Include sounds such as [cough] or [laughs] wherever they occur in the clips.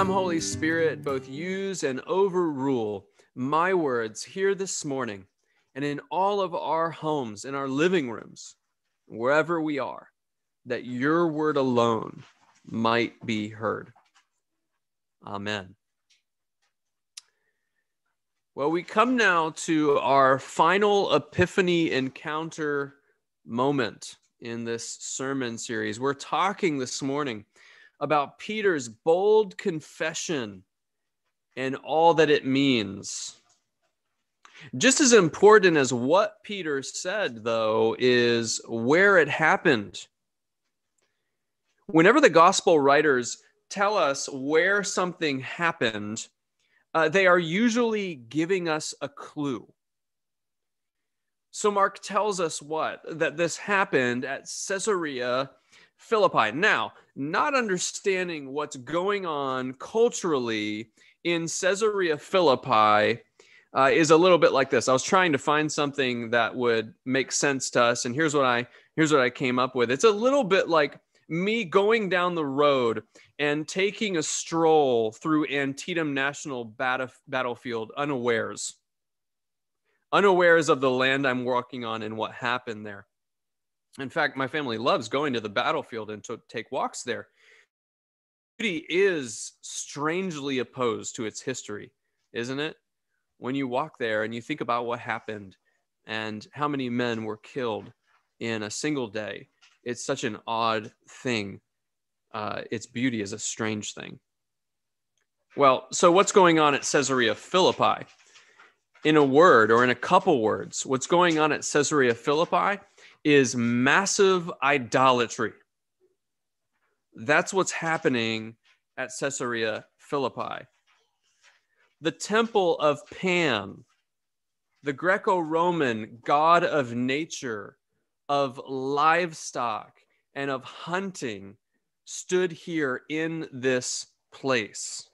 Come, Holy Spirit, both use and overrule my words here this morning and in all of our homes, in our living rooms, wherever we are, that your word alone might be heard. Amen. Well, we come now to our final Epiphany encounter moment in this sermon series. We're talking this morning about Peter's bold confession and all that it means. Just as important as what Peter said, though, is where it happened. Whenever the gospel writers tell us where something happened, uh, they are usually giving us a clue. So Mark tells us what? That this happened at Caesarea Philippi. Now, not understanding what's going on culturally in Caesarea Philippi uh, is a little bit like this. I was trying to find something that would make sense to us, and here's what I here's what I came up with. It's a little bit like me going down the road and taking a stroll through Antietam National Bat- Battlefield unawares, unawares of the land I'm walking on and what happened there. In fact, my family loves going to the battlefield and to take walks there. Beauty is strangely opposed to its history, isn't it? When you walk there and you think about what happened and how many men were killed in a single day, it's such an odd thing. Uh, its beauty is a strange thing. Well, so what's going on at Caesarea Philippi? In a word or in a couple words, what's going on at Caesarea Philippi is massive idolatry. That's what's happening at Caesarea Philippi. The temple of Pan, the Greco Roman god of nature, of livestock, and of hunting, stood here in this place.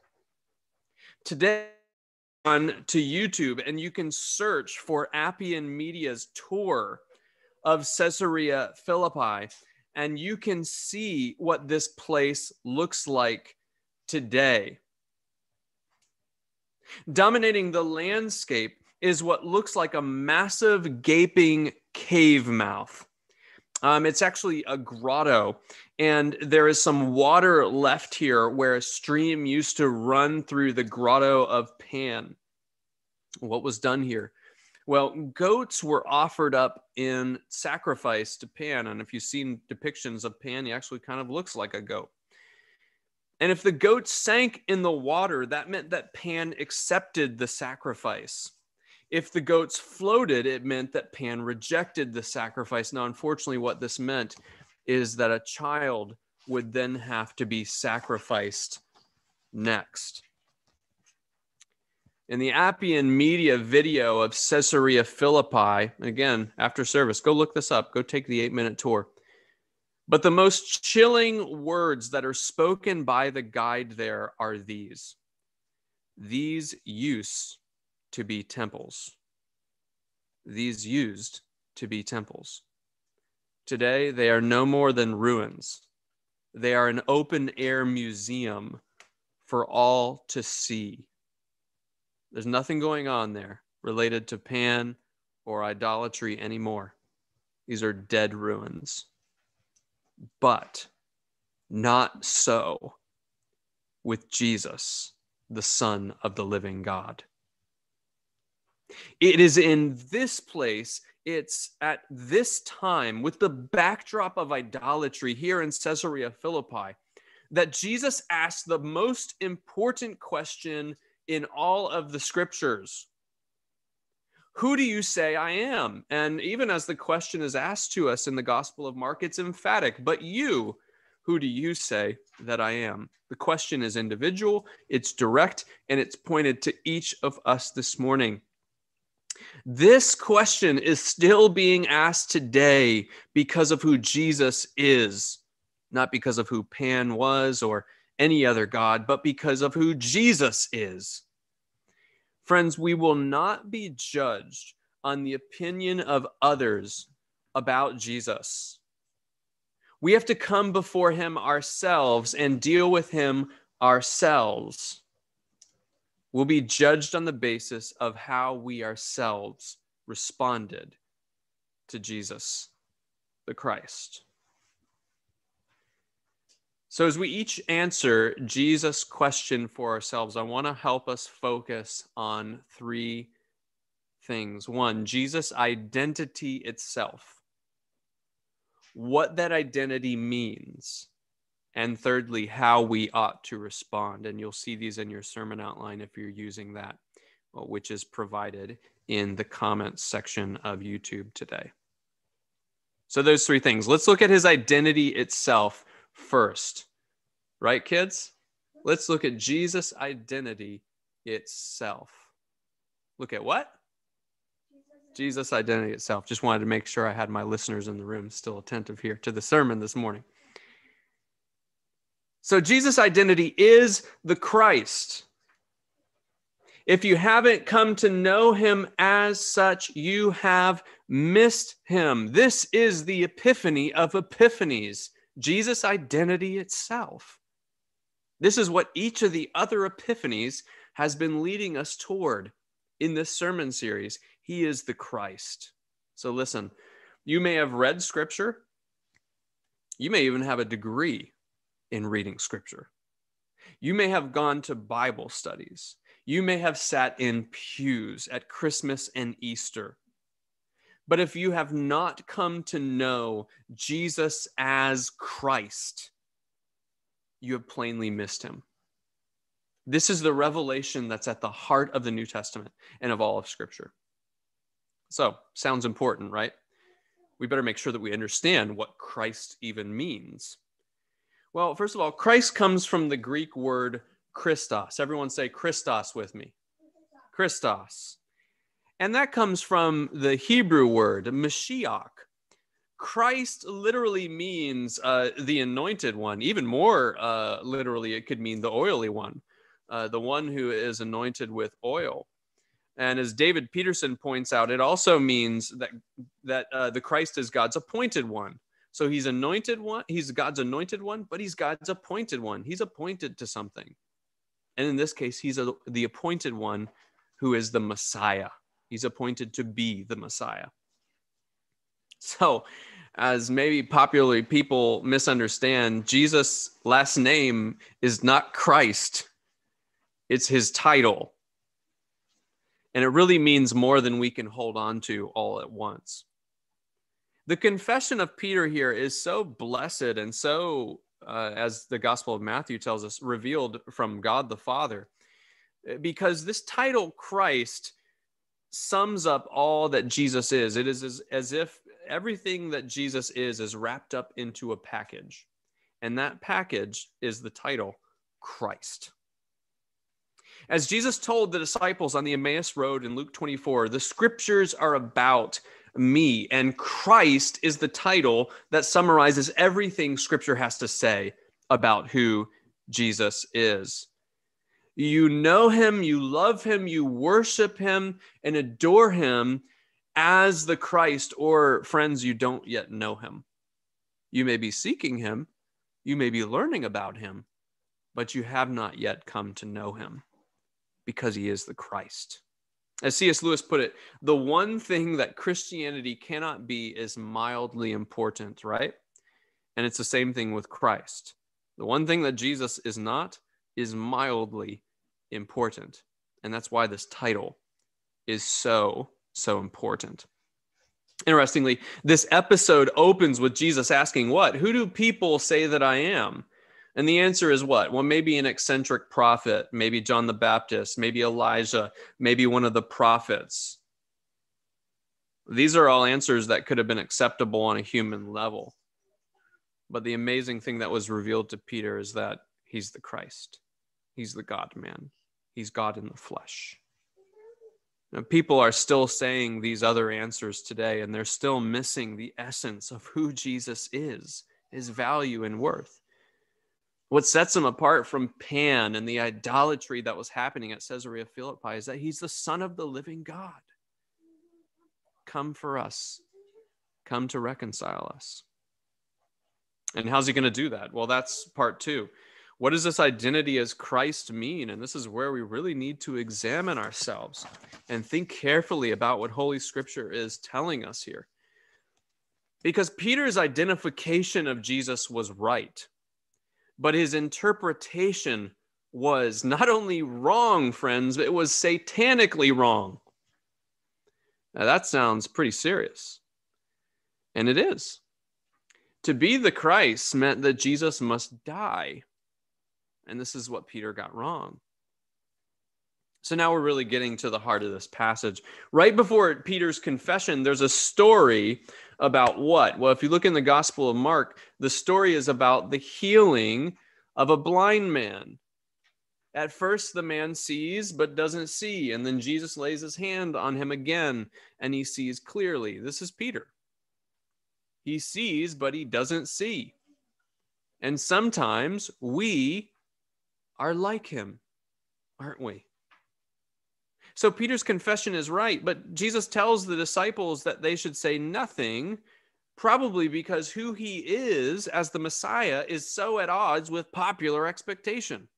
Today, on to YouTube, and you can search for Appian Media's tour of Caesarea Philippi, and you can see what this place looks like today. Dominating the landscape is what looks like a massive gaping cave mouth. Um, it's actually a grotto, and there is some water left here where a stream used to run through the grotto of Pan. What was done here? Well, goats were offered up in sacrifice to Pan. And if you've seen depictions of Pan, he actually kind of looks like a goat. And if the goat sank in the water, that meant that Pan accepted the sacrifice. If the goats floated, it meant that Pan rejected the sacrifice. Now, unfortunately, what this meant is that a child would then have to be sacrificed next in the Appian Media video of Caesarea Philippi, again, after service, go look this up, go take the eight minute tour. But the most chilling words that are spoken by the guide there are these These used to be temples. These used to be temples. Today, they are no more than ruins. They are an open air museum for all to see. There's nothing going on there related to Pan or idolatry anymore. These are dead ruins. But not so with Jesus, the Son of the living God. It is in this place, it's at this time, with the backdrop of idolatry here in Caesarea Philippi, that Jesus asked the most important question in all of the scriptures. Who do you say I am? And even as the question is asked to us in the Gospel of Mark, it's emphatic. But you, who do you say that I am? The question is individual, it's direct, and it's pointed to each of us this morning. This question is still being asked today because of who Jesus is, not because of who Pan was or any other God, but because of who Jesus is. Friends, we will not be judged on the opinion of others about Jesus. We have to come before him ourselves and deal with him ourselves We'll be judged on the basis of how we ourselves responded to Jesus the Christ. So, as we each answer Jesus' question for ourselves, I want to help us focus on three things. One, Jesus' identity itself, what that identity means. And thirdly, how we ought to respond. And you'll see these in your sermon outline if you're using that, uh, which is provided in the comments section of YouTube today. So, those three things. Let's look at his identity itself first. Right, kids? Let's look at Jesus' identity itself. Look at what? Jesus' identity itself. Just wanted to make sure I had my listeners in the room still attentive here to the sermon this morning. So, Jesus' identity is the Christ. If you haven't come to know him as such, you have missed him. This is the epiphany of epiphanies, Jesus' identity itself. This is what each of the other epiphanies has been leading us toward in this sermon series. He is the Christ. So listen, you may have read scripture, you may even have a degree in reading scripture. You may have gone to Bible studies. You may have sat in pews at Christmas and Easter. But if you have not come to know Jesus as Christ, you have plainly missed him. This is the revelation that's at the heart of the New Testament and of all of Scripture. So, sounds important, right? We better make sure that we understand what Christ even means. Well, first of all, Christ comes from the Greek word Christos. Everyone say Christos with me. Christos. And that comes from the Hebrew word Mashiach. Christ literally means uh, the anointed one. Even more uh, literally, it could mean the oily one, uh, the one who is anointed with oil. And as David Peterson points out, it also means that that uh, the Christ is God's appointed one. So he's anointed one. He's God's anointed one, but he's God's appointed one. He's appointed to something. And in this case, he's a, the appointed one who is the Messiah. He's appointed to be the Messiah. [laughs] So, as maybe popularly people misunderstand, Jesus' last name is not Christ, it's his title. And it really means more than we can hold on to all at once. The confession of Peter here is so blessed and so uh, as the Gospel of Matthew tells us, revealed from God the Father. Because this title, Christ, sums up all that Jesus is. It is as, as if everything that Jesus is is wrapped up into a package. And that package is the title, Christ. As Jesus told the disciples on the Emmaus Road in Luke 24, the scriptures are about me. And Christ is the title that summarizes everything scripture has to say about who Jesus is. You know him, you love him, you worship him, and adore him as the Christ, or friends, you don't yet know him. You may be seeking him, you may be learning about him, but you have not yet come to know him because he is the Christ. As C.S. Lewis put it, the one thing that Christianity cannot be is mildly important, right? And it's the same thing with Christ. The one thing that Jesus is not is mildly important. And that's why this title is so, so important. Interestingly, this episode opens with Jesus asking, What? Who do people say that I am? And the answer is what? Well, maybe an eccentric prophet, maybe John the Baptist, maybe Elijah, maybe one of the prophets. These are all answers that could have been acceptable on a human level. But the amazing thing that was revealed to Peter is that he's the Christ, he's the God man, he's God in the flesh. Now, people are still saying these other answers today, and they're still missing the essence of who Jesus is, his value and worth. What sets him apart from Pan and the idolatry that was happening at Caesarea Philippi is that he's the Son of the living God. Come for us, come to reconcile us. And how's he going to do that? Well, that's part two. What does this identity as Christ mean? And this is where we really need to examine ourselves and think carefully about what Holy Scripture is telling us here. Because Peter's identification of Jesus was right, but his interpretation was not only wrong, friends, but it was satanically wrong. Now, that sounds pretty serious. And it is. To be the Christ meant that Jesus must die. And this is what Peter got wrong. So now we're really getting to the heart of this passage. Right before Peter's confession, there's a story about what? Well, if you look in the Gospel of Mark, the story is about the healing of a blind man. At first, the man sees but doesn't see. And then Jesus lays his hand on him again and he sees clearly. This is Peter. He sees, but he doesn't see. And sometimes we are like him, aren't we? So Peter's confession is right, but Jesus tells the disciples that they should say nothing, probably because who he is as the Messiah is so at odds with popular expectation.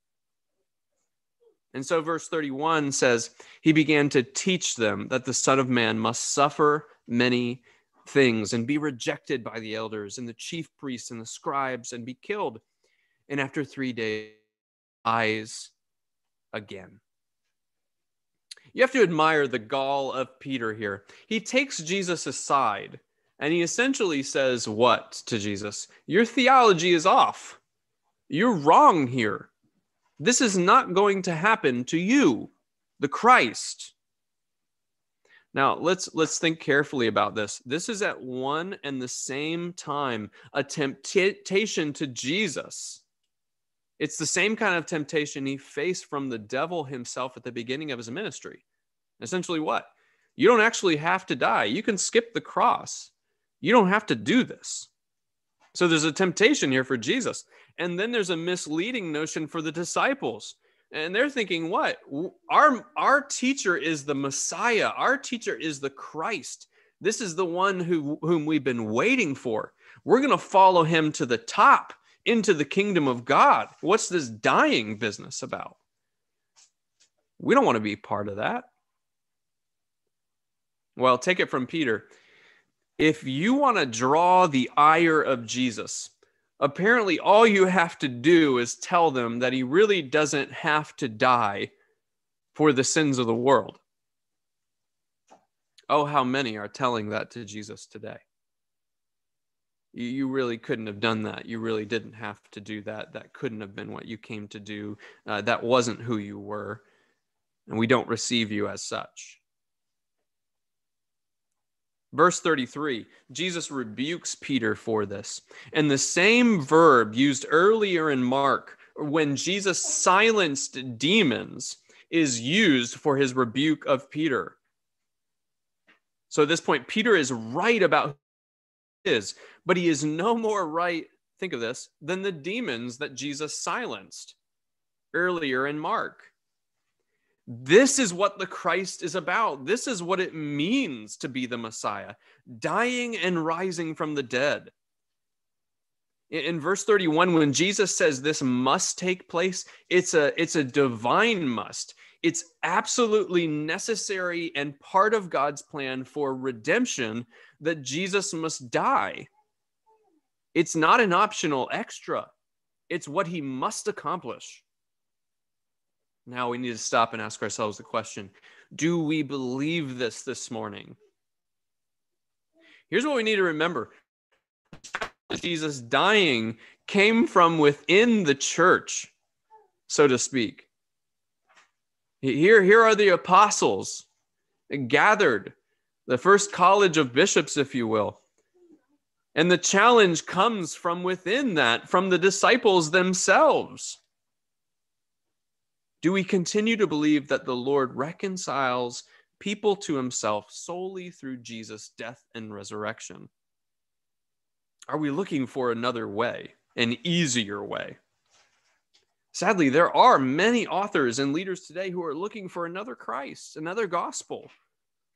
And so, verse 31 says, He began to teach them that the Son of Man must suffer many things and be rejected by the elders and the chief priests and the scribes and be killed. And after three days, eyes again. You have to admire the gall of Peter here. He takes Jesus aside and he essentially says, What to Jesus? Your theology is off. You're wrong here. This is not going to happen to you, the Christ. Now, let's let's think carefully about this. This is at one and the same time a temptation to Jesus. It's the same kind of temptation he faced from the devil himself at the beginning of his ministry. Essentially what? You don't actually have to die. You can skip the cross. You don't have to do this. So there's a temptation here for Jesus. And then there's a misleading notion for the disciples. And they're thinking, what? Our, our teacher is the Messiah. Our teacher is the Christ. This is the one who, whom we've been waiting for. We're going to follow him to the top into the kingdom of God. What's this dying business about? We don't want to be part of that. Well, take it from Peter. If you want to draw the ire of Jesus, apparently all you have to do is tell them that he really doesn't have to die for the sins of the world. Oh, how many are telling that to Jesus today? You really couldn't have done that. You really didn't have to do that. That couldn't have been what you came to do. Uh, that wasn't who you were. And we don't receive you as such. Verse 33, Jesus rebukes Peter for this. And the same verb used earlier in Mark when Jesus silenced demons is used for his rebuke of Peter. So at this point, Peter is right about his, but he is no more right, think of this, than the demons that Jesus silenced earlier in Mark. This is what the Christ is about. This is what it means to be the Messiah, dying and rising from the dead. In verse 31 when Jesus says this must take place, it's a it's a divine must. It's absolutely necessary and part of God's plan for redemption that Jesus must die. It's not an optional extra. It's what he must accomplish. Now we need to stop and ask ourselves the question Do we believe this this morning? Here's what we need to remember Jesus dying came from within the church, so to speak. Here, here are the apostles gathered, the first college of bishops, if you will. And the challenge comes from within that, from the disciples themselves. Do we continue to believe that the Lord reconciles people to himself solely through Jesus' death and resurrection? Are we looking for another way, an easier way? Sadly, there are many authors and leaders today who are looking for another Christ, another gospel,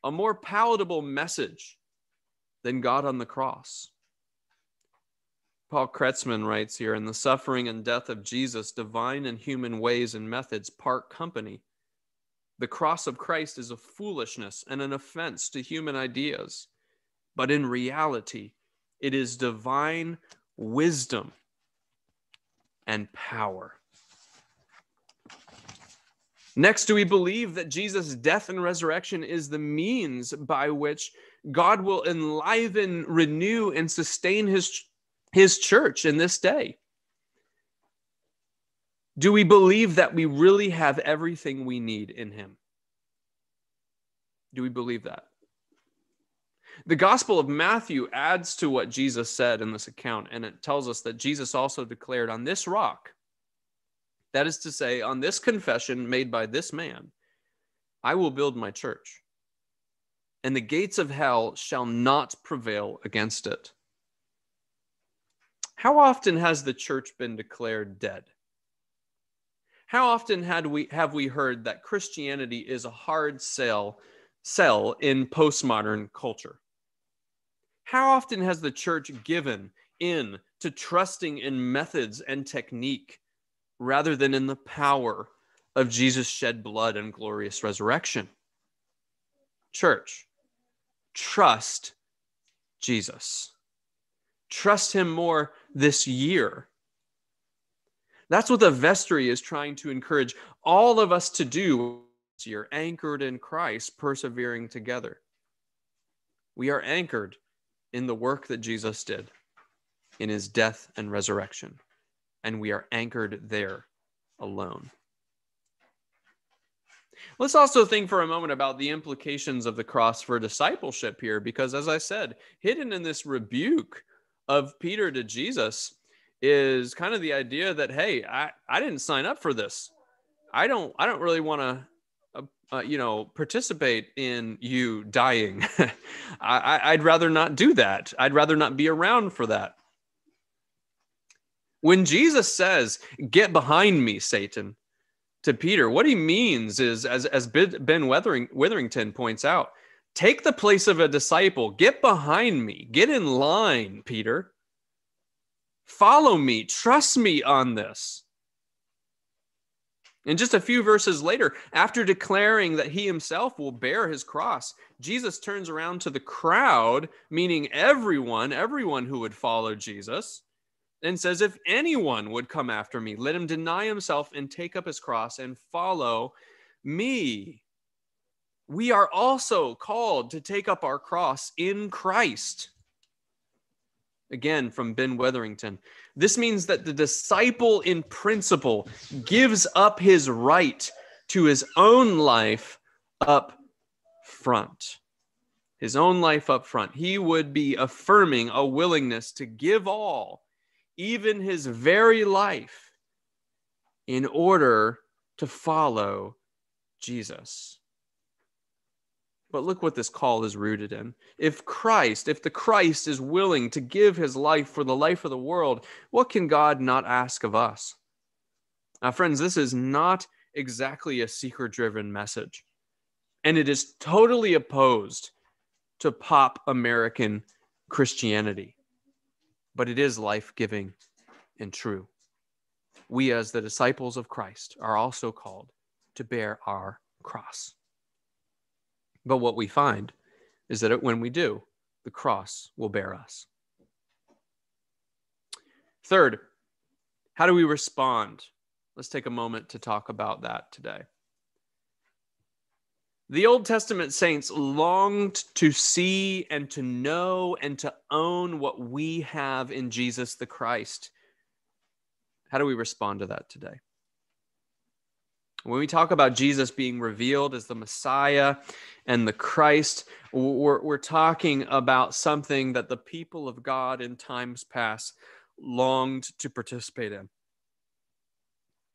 a more palatable message than God on the cross. Paul Kretzmann writes here in the suffering and death of Jesus, divine and human ways and methods part company. The cross of Christ is a foolishness and an offense to human ideas, but in reality, it is divine wisdom and power. Next, do we believe that Jesus' death and resurrection is the means by which God will enliven, renew, and sustain his, his church in this day? Do we believe that we really have everything we need in him? Do we believe that? The Gospel of Matthew adds to what Jesus said in this account, and it tells us that Jesus also declared, On this rock, that is to say, on this confession made by this man, I will build my church, and the gates of hell shall not prevail against it. How often has the church been declared dead? How often had we have we heard that Christianity is a hard sell sell in postmodern culture? How often has the church given in to trusting in methods and technique rather than in the power of Jesus' shed blood and glorious resurrection? Church, trust Jesus. Trust him more this year. That's what the vestry is trying to encourage all of us to do this year, anchored in Christ, persevering together. We are anchored in the work that Jesus did in his death and resurrection, and we are anchored there alone. Let's also think for a moment about the implications of the cross for discipleship here, because as I said, hidden in this rebuke of Peter to Jesus is kind of the idea that, hey, I, I didn't sign up for this. I don't I don't really want to uh, you know, participate in you dying. [laughs] I, I'd rather not do that. I'd rather not be around for that. When Jesus says, Get behind me, Satan, to Peter, what he means is, as, as Ben Withering, Witherington points out, take the place of a disciple, get behind me, get in line, Peter. Follow me, trust me on this. And just a few verses later, after declaring that he himself will bear his cross, Jesus turns around to the crowd, meaning everyone, everyone who would follow Jesus, and says, If anyone would come after me, let him deny himself and take up his cross and follow me. We are also called to take up our cross in Christ. Again, from Ben Witherington. This means that the disciple in principle gives up his right to his own life up front. His own life up front. He would be affirming a willingness to give all, even his very life, in order to follow Jesus. But look what this call is rooted in. If Christ, if the Christ is willing to give his life for the life of the world, what can God not ask of us? Now, friends, this is not exactly a seeker driven message. And it is totally opposed to pop American Christianity. But it is life giving and true. We, as the disciples of Christ, are also called to bear our cross. But what we find is that when we do, the cross will bear us. Third, how do we respond? Let's take a moment to talk about that today. The Old Testament saints longed to see and to know and to own what we have in Jesus the Christ. How do we respond to that today? When we talk about Jesus being revealed as the Messiah and the Christ, we're, we're talking about something that the people of God in times past longed to participate in.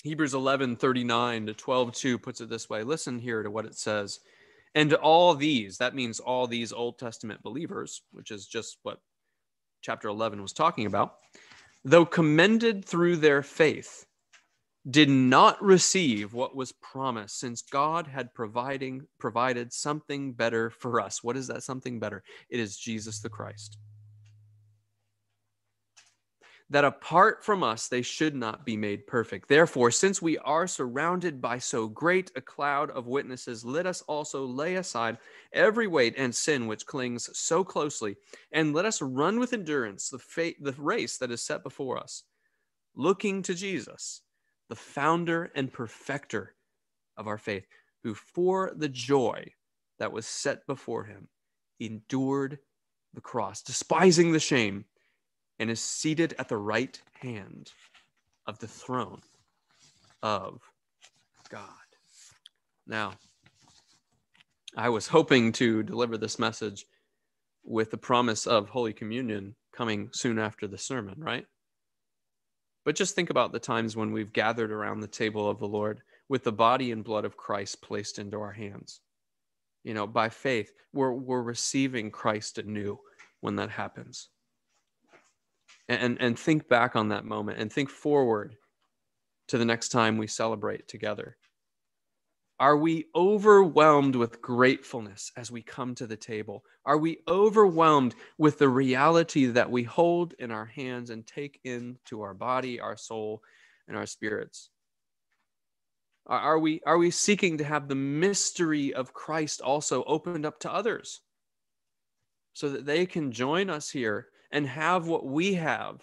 Hebrews 11 39 to 12 2 puts it this way. Listen here to what it says. And all these, that means all these Old Testament believers, which is just what chapter 11 was talking about, though commended through their faith, did not receive what was promised since God had providing provided something better for us. What is that something better? It is Jesus the Christ. that apart from us they should not be made perfect. Therefore, since we are surrounded by so great a cloud of witnesses, let us also lay aside every weight and sin which clings so closely, and let us run with endurance the, the race that is set before us, looking to Jesus, the founder and perfecter of our faith, who for the joy that was set before him endured the cross, despising the shame and is seated at the right hand of the throne of God. Now, I was hoping to deliver this message with the promise of Holy Communion coming soon after the sermon, right? But just think about the times when we've gathered around the table of the Lord with the body and blood of Christ placed into our hands. You know, by faith, we're, we're receiving Christ anew when that happens and, and think back on that moment and think forward to the next time we celebrate together. Are we overwhelmed with gratefulness as we come to the table? Are we overwhelmed with the reality that we hold in our hands and take into our body, our soul, and our spirits? Are we, are we seeking to have the mystery of Christ also opened up to others so that they can join us here and have what we have.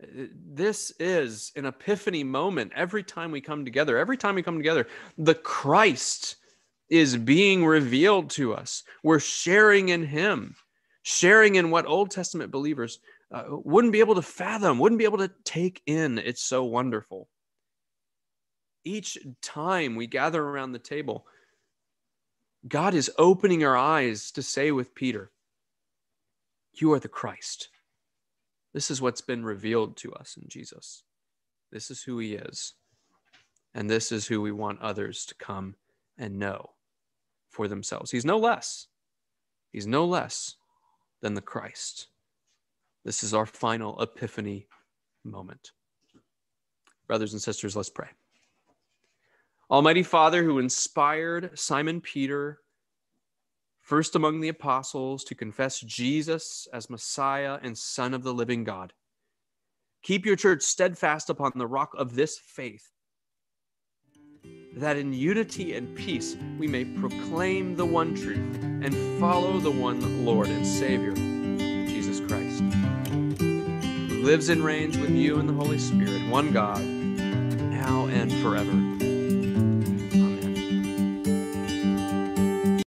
This is an epiphany moment every time we come together. Every time we come together, the Christ is being revealed to us. We're sharing in Him, sharing in what Old Testament believers uh, wouldn't be able to fathom, wouldn't be able to take in. It's so wonderful. Each time we gather around the table, God is opening our eyes to say with Peter, you are the Christ. This is what's been revealed to us in Jesus. This is who he is. And this is who we want others to come and know for themselves. He's no less. He's no less than the Christ. This is our final epiphany moment. Brothers and sisters, let's pray. Almighty Father, who inspired Simon Peter first among the apostles to confess Jesus as Messiah and Son of the living God. Keep your church steadfast upon the rock of this faith, that in unity and peace we may proclaim the one truth and follow the one Lord and Savior, Jesus Christ, who lives and reigns with you in the Holy Spirit, one God, now and forever.